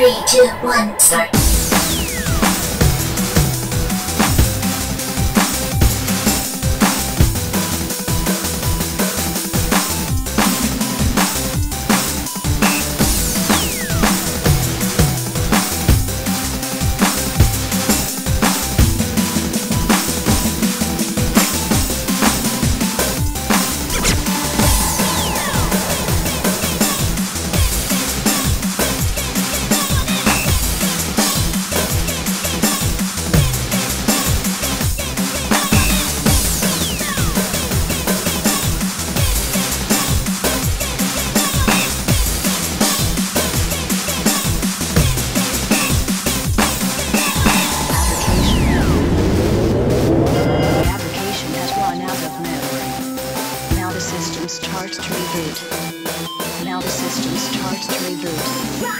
Three, two, one, start. teenagers.